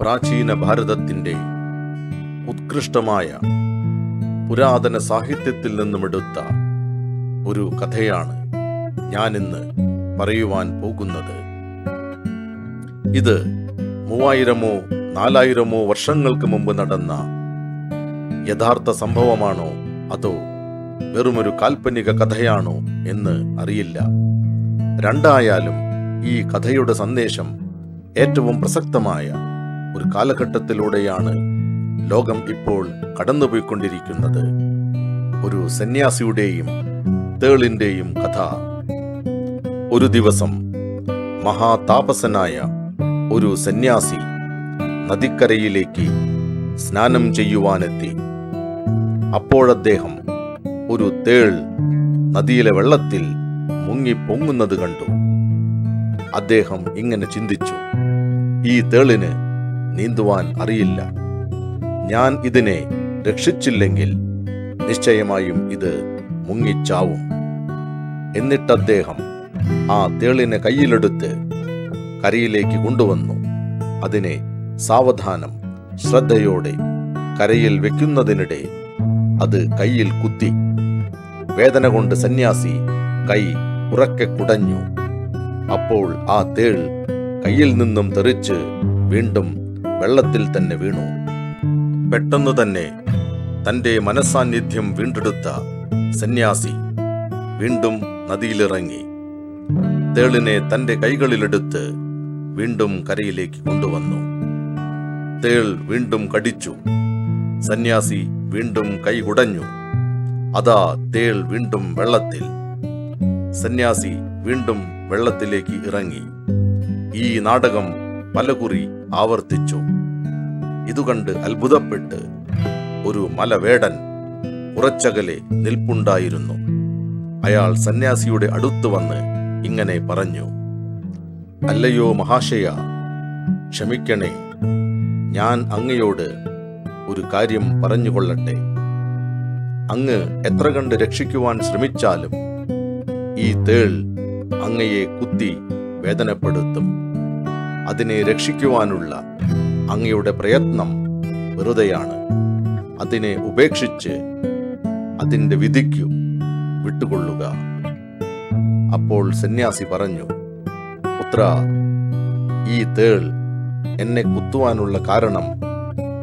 പ്രാചീന ഭാരതത്തിന്റെ ഉത്കൃഷ്ടമായ പുരാതന സാഹിത്യത്തിൽ നിന്നുമെടുത്ത ഒരു കഥയാണ് ഞാനിന്ന് പറയുവാൻ പോകുന്നത്. ഇത് മൂവായിരമോ നാലായിരമോ വർഷങ്ങൾക്ക് മുമ്പ് നടന്ന യഥാർത്ഥ സംഭവമാണോ അതോ വെറുമൊരു കാൽപ്പനിക കഥയാണോ എന്ന് അറിയില്ല. രണ്ടായാലും ഈ കഥയുടെ സന്ദേശം ഏറ്റവും പ്രസക്തമായ ഒരു കാലഘട്ടത്തിലൂടെയാണ് ലോകം ഇപ്പോൾ കടന്നുപോയിക്കൊണ്ടിരിക്കുന്നത്. ഒരു സന്യാസിയുടെയും തേളിന്റെയും കഥ. ഒരു ദിവസം മഹാതാപസനായ ഒരു സന്യാസി നദിക്കരയിലേക്ക് സ്നാനം ചെയ്യുവാനെത്തി. അപ്പോഴദ്ദേഹം ഒരു തേൾ നദിയിലെ വെള്ളത്തിൽ മുങ്ങി പൊങ്ങുന്നത് കണ്ടു. അദ്ദേഹം ഇങ്ങനെ ചിന്തിച്ചു ഈ തേളിന് നീന്തുവാൻ അറിയില്ല. ഞാൻ ഇതിനെ രക്ഷിച്ചില്ലെങ്കിൽ നിശ്ചയമായും ഇത് മുങ്ങിച്ചാവും. എന്നിട്ട് അദ്ദേഹം ആ തേളിനെ കയ്യിലെടുത്ത് കരയിലേക്ക് കൊണ്ടുവന്നു. അതിനെ സാവധാനം ശ്രദ്ധയോടെ കരയിൽ വെക്കുന്നതിനിടെ അത് കയ്യിൽ കുത്തി. വേദന കൊണ്ട് സന്യാസി കൈ ഉറക്കെ കുടഞ്ഞു. അപ്പോൾ ആ തേൾ കയ്യിൽ നിന്നും തെറിച്ച് വീണ്ടും വെള്ളത്തിൽ തന്നെ വീണു. പെട്ടെന്ന് തന്നെ തന്റെ മനസാന്നിധ്യം വീണ്ടെടുത്ത സന്യാസി വീണ്ടും നദിയിലിറങ്ങി. തേളിനെ തന്റെ കൈകളിലെടുത്ത് വീണ്ടും കരയിലേക്ക് കൊണ്ടുവന്നു. തേൾ വീണ്ടും കടിച്ചു. സന്യാസി വീണ്ടും കൈ ഉടഞ്ഞു. അതാ തേൾ വീണ്ടും വെള്ളത്തിൽ. സന്യാസി വീണ്ടും വെള്ളത്തിലേക്ക് ഇറങ്ങി. ഈ നാടകം പലകുറി ആവർത്തിച്ചു. ഇതുകണ്ട് അത്ഭുതപ്പെട്ട് ഒരു മലവേടൻ കുറച്ചകലെ നിൽപ്പുണ്ടായിരുന്നു. അയാൾ സന്യാസിയുടെ അടുത്ത് വന്ന് ഇങ്ങനെ പറഞ്ഞു അല്ലയോ മഹാശയ ക്ഷമിക്കണേ. ഞാൻ അങ്ങയോട് ഒരു കാര്യം പറഞ്ഞുകൊള്ളട്ടെ. അങ്ങ് എത്ര കണ്ട് രക്ഷിക്കുവാൻ ശ്രമിച്ചാലും ഈ തേൾ അങ്ങയെ കുത്തി വേദനപ്പെടുത്തും. അതിനെ രക്ഷിക്കുവാനുള്ള അങ്ങയുടെ പ്രയത്നം വെറുതെയാണ്. അതിനെ ഉപേക്ഷിച്ച് അതിന്റെ വിധിക്കു വിട്ടുകൊള്ളുക. അപ്പോൾ സന്യാസി പറഞ്ഞു പുത്ര ഈ തേൾ എന്നെ കുത്തുവാനുള്ള കാരണം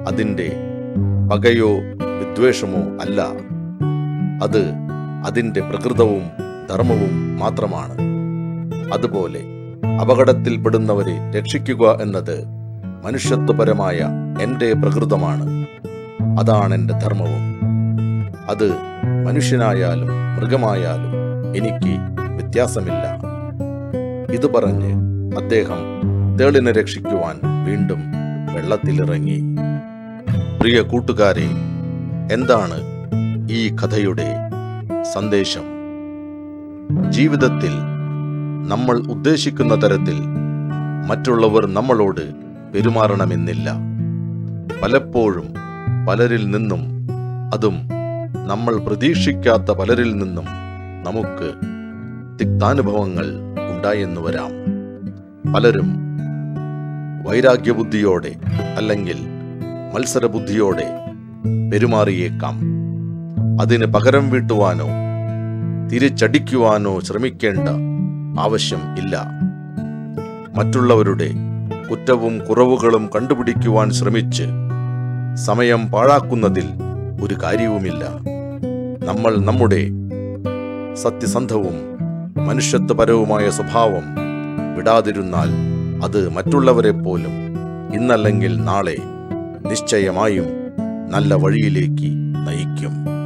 അതിന്റെ പകയോ വിദ്വേഷമോ അല്ല. അത് അതിന്റെ പ്രകൃതവും ധർമ്മവും മാത്രമാണ്. അതുപോലെ അപകടത്തിൽപ്പെടുന്നവരെ രക്ഷിക്കുക എന്നത് മനുഷ്യത്വപരമായ എന്റെ പ്രകൃതമാണ്. അതാണ് എന്റെ ധർമ്മവും. അത് മനുഷ്യനായാലും മൃഗമായാലും എനിക്ക് വ്യത്യാസമില്ല. ഇത് പറഞ്ഞ് അദ്ദേഹം തേളിനെ രക്ഷിക്കുവാൻ വീണ്ടും വെള്ളത്തിലിറങ്ങി. പ്രിയ കൂട്ടുകാരെ എന്താണ് ഈ കഥയുടെ സന്ദേശം? ജീവിതത്തിൽ നമ്മൾ ഉദ്ദേശിക്കുന്ന തരത്തിൽ മറ്റുള്ളവർ നമ്മളോട് പെരുമാറണമെന്നില്ല. പലപ്പോഴും പലരിൽ നിന്നും അതും നമ്മൾ പ്രതീക്ഷിക്കാത്ത പലരിൽ നിന്നും നമുക്ക് തിക്താനുഭവങ്ങൾ ഉണ്ടായെന്ന് വരാം. പലരും വൈരാഗ്യബുദ്ധിയോടെ അല്ലെങ്കിൽ മത്സരബുദ്ധിയോടെ പെരുമാറിയേക്കാം. അതിന് പകരം വീട്ടുവാനോ തിരിച്ചടിക്കുവാനോ ശ്രമിക്കേണ്ട ആവശ്യം ഇല്ല. മറ്റുള്ളവരുടെ കുറ്റവും കുറവുകളും കണ്ടുപിടിക്കുവാൻ ശ്രമിച്ച് സമയം പാഴാക്കുന്നതിൽ ഒരു കാര്യവുമില്ല. നമ്മൾ നമ്മുടെ സത്യസന്ധവും മനുഷ്യത്വപരവുമായ സ്വഭാവം വിടാതിരുന്നാൽ അത് മറ്റുള്ളവരെ പോലും ഇന്നല്ലെങ്കിൽ നാളെ നിശ്ചയമായും നല്ല വഴിയിലേക്ക് നയിക്കും.